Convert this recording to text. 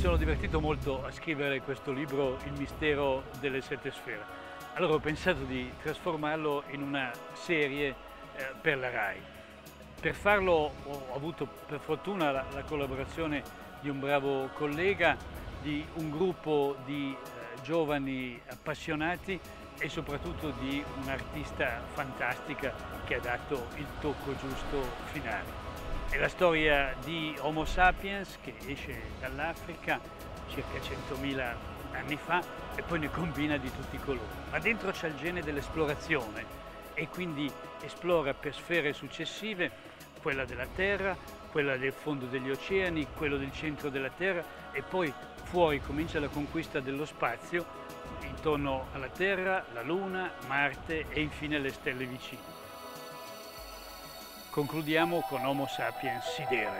divertito molto a scrivere questo libro Il mistero delle sette sfere. Allora ho pensato di trasformarlo in una serie eh, per la RAI. Per farlo ho avuto per fortuna la, la collaborazione di un bravo collega, di un gruppo di eh, giovani appassionati e soprattutto di un'artista fantastica che ha dato il tocco giusto finale. È la storia di Homo sapiens che esce dall'Africa circa 100.000 anni fa e poi ne combina di tutti i colori. Ma dentro c'è il gene dell'esplorazione e quindi esplora per sfere successive quella della Terra, quella del fondo degli oceani, quello del centro della Terra e poi fuori comincia la conquista dello spazio intorno alla Terra, la Luna, Marte e infine le stelle vicine. Concludiamo con Homo sapiens sidereus.